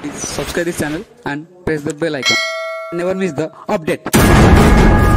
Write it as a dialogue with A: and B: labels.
A: Please subscribe this channel and press the bell icon. Never miss the update.